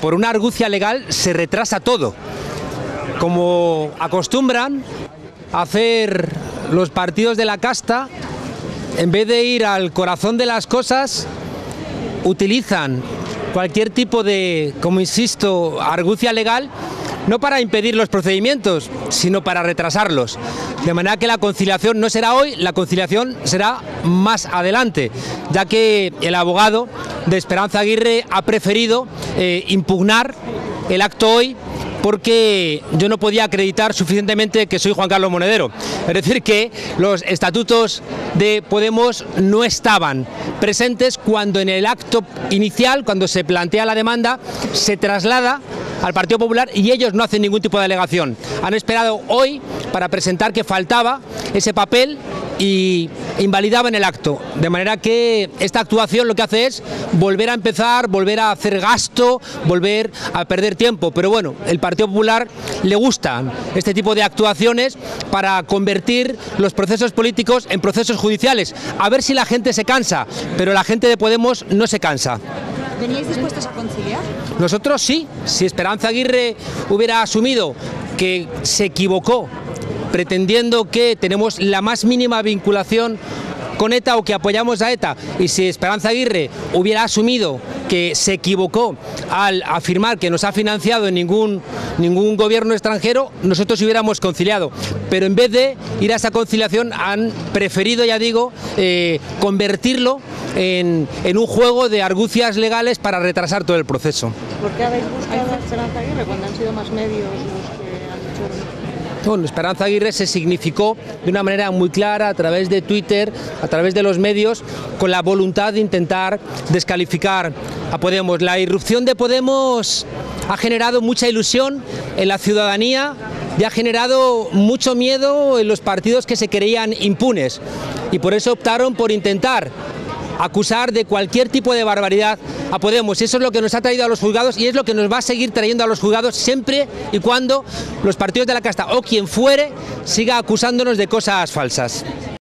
Por una argucia legal se retrasa todo, como acostumbran hacer los partidos de la casta, en vez de ir al corazón de las cosas, utilizan cualquier tipo de, como insisto, argucia legal, no para impedir los procedimientos, sino para retrasarlos. De manera que la conciliación no será hoy, la conciliación será más adelante, ya que el abogado de Esperanza Aguirre ha preferido eh, impugnar el acto hoy porque yo no podía acreditar suficientemente que soy Juan Carlos Monedero. Es decir, que los estatutos de Podemos no estaban presentes cuando en el acto inicial, cuando se plantea la demanda, se traslada al Partido Popular y ellos no hacen ningún tipo de alegación. Han esperado hoy para presentar que faltaba ese papel y invalidaban el acto. De manera que esta actuación lo que hace es volver a empezar, volver a hacer gasto, volver a perder tiempo. Pero bueno, el Partido Popular le gustan este tipo de actuaciones para convertir los procesos políticos en procesos judiciales. A ver si la gente se cansa, pero la gente de Podemos no se cansa. ¿Veníais dispuestos a conciliar? Nosotros sí, si Esperanza Aguirre hubiera asumido que se equivocó pretendiendo que tenemos la más mínima vinculación con ETA o que apoyamos a ETA y si Esperanza Aguirre hubiera asumido que se equivocó al afirmar que nos ha financiado en ningún, ningún gobierno extranjero, nosotros hubiéramos conciliado. Pero en vez de ir a esa conciliación han preferido, ya digo, eh, convertirlo en, en, un juego de argucias legales para retrasar todo el proceso. ¿Por qué habéis buscado a Esperanza Aguirre cuando han sido más medios los que han dicho bueno, Esperanza Aguirre se significó de una manera muy clara a través de Twitter, a través de los medios, con la voluntad de intentar descalificar a Podemos. La irrupción de Podemos ha generado mucha ilusión en la ciudadanía y ha generado mucho miedo en los partidos que se creían impunes y por eso optaron por intentar acusar de cualquier tipo de barbaridad a Podemos. Eso es lo que nos ha traído a los juzgados y es lo que nos va a seguir trayendo a los juzgados siempre y cuando los partidos de la casta o quien fuere siga acusándonos de cosas falsas.